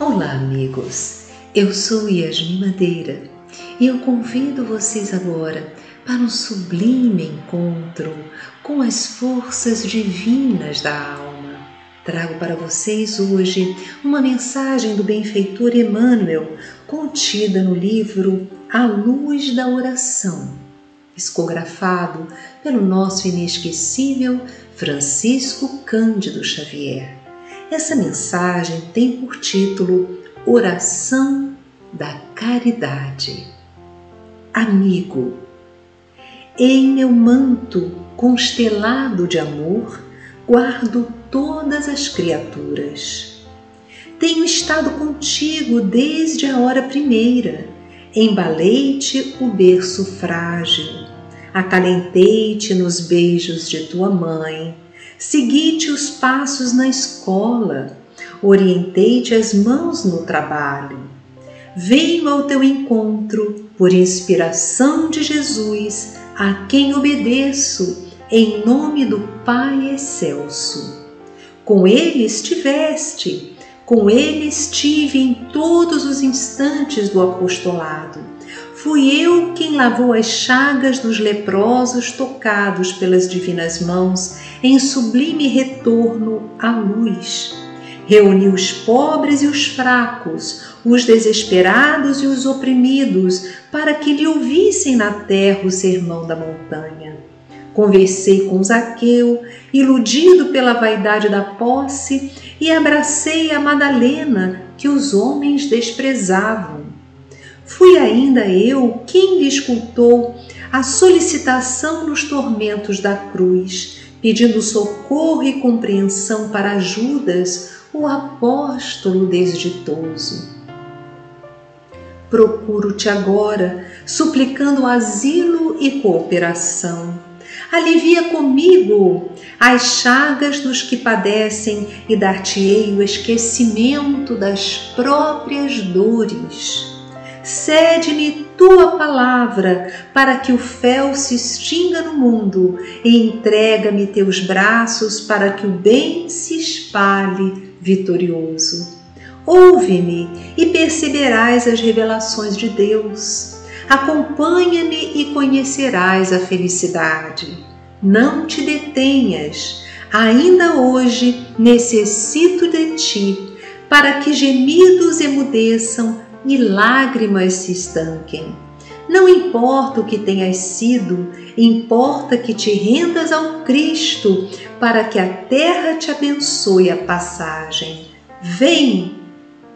amigos! Eu sou Yasmin Madeira e eu convido vocês agora para um sublime encontro com as forças divinas da alma. Trago para vocês hoje uma mensagem do benfeitor Emmanuel contida no livro A Luz da Oração, psicografado pelo nosso inesquecível Francisco Cândido Xavier. Essa mensagem tem por título Oração da Caridade. Amigo, em meu manto constelado de amor guardo todas as criaturas. Tenho estado contigo desde a hora primeira, embalei-te o berço frágil, acalentei-te nos beijos de tua mãe, segui-te os passos na escola, orientei-te as mãos no trabalho. Venho ao teu encontro por inspiração de Jesus, a quem obedeço em nome do Pai excelso. Com ele estiveste, com ele estive em todos os instantes do apostolado. Fui eu quem lavou as chagas dos leprosos tocados pelas divinas mãos em sublime retorno à luz Reuniu os pobres e os fracos, os desesperados e os oprimidos, para que lhe ouvissem na terra o sermão da montanha. Conversei com Zaqueu, iludido pela vaidade da posse, e abracei a Madalena, que os homens desprezavam. Fui ainda eu quem lhe escutou a solicitação nos tormentos da cruz, pedindo socorro e compreensão para Judas, o apóstolo desditoso. Procuro-te agora, suplicando asilo e cooperação. Alivia comigo as chagas dos que padecem e dar-te-ei o esquecimento das próprias dores. Cede-me tua palavra para que o fel se extinga no mundo e entrega-me teus braços para que o bem se espalhe vitorioso. Ouve-me e perceberás as revelações de Deus. Acompanha-me e conhecerás a felicidade. Não te detenhas, ainda hoje necessito de ti, para que gemidos emudeçam e lágrimas se estanquem. Não importa o que tenhas sido, importa que te rendas ao Cristo para que a terra te abençoe a passagem. Vem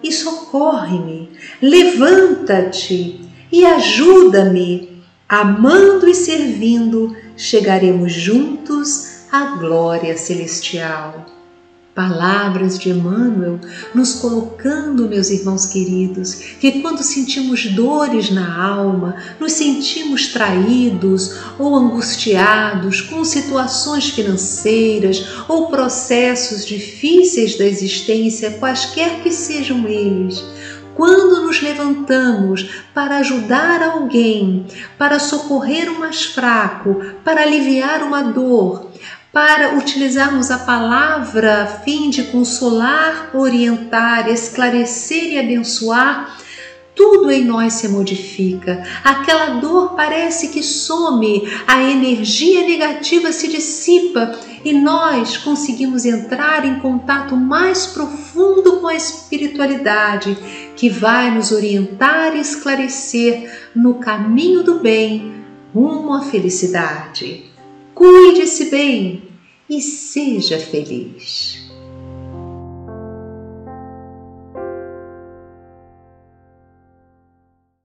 e socorre-me, levanta-te e ajuda-me. Amando e servindo, chegaremos juntos à glória celestial palavras de Emmanuel, nos colocando, meus irmãos queridos, que quando sentimos dores na alma, nos sentimos traídos ou angustiados com situações financeiras ou processos difíceis da existência, quaisquer que sejam eles, quando nos levantamos para ajudar alguém, para socorrer o mais fraco, para aliviar uma dor, para utilizarmos a palavra a fim de consolar, orientar, esclarecer e abençoar, tudo em nós se modifica. Aquela dor parece que some, a energia negativa se dissipa e nós conseguimos entrar em contato mais profundo com a espiritualidade que vai nos orientar e esclarecer no caminho do bem rumo à felicidade. Cuide-se bem e seja feliz.